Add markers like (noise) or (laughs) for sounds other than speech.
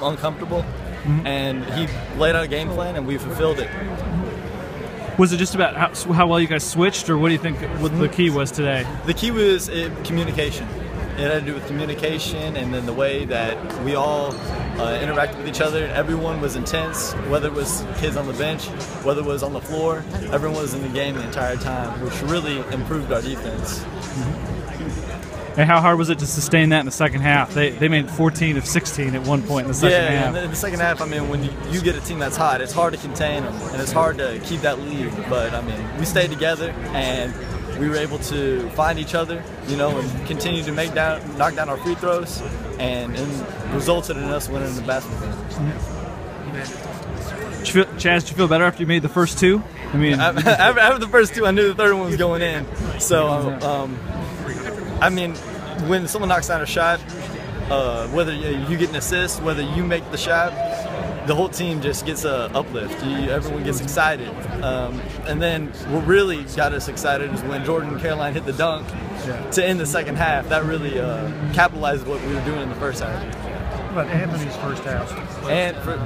them uncomfortable, Mm-hmm. and he laid out a game plan, and we fulfilled it. Was it just about how, how well you guys switched, or what do you think what the key was today? The key was uh, communication. It had to do with communication and then the way that we all uh, interacted with each other. Everyone was intense, whether it was kids on the bench, whether it was on the floor. Everyone was in the game the entire time, which really improved our defense. And how hard was it to sustain that in the second half? They, they made 14 of 16 at one point in the second yeah, half. and in the second half, I mean, when you, you get a team that's hot, it's hard to contain them, and it's hard to keep that lead. But I mean, we stayed together, and we were able to find each other, you know, and continue to make down, knock down our free throws, and, and resulted in us winning the basketball game. Chaz, did you feel better after you made the first two? I mean, (laughs) after, after the first two, I knew the third one was going in. So, um, I mean, when someone knocks down a shot, uh, whether you get an assist, whether you make the shot, the whole team just gets a uplift. You, everyone gets excited. Um, and then what really got us excited is when Jordan and Caroline hit the dunk to end the second half. That really uh, capitalized what we were doing in the first half. What about Anthony's first half? And for,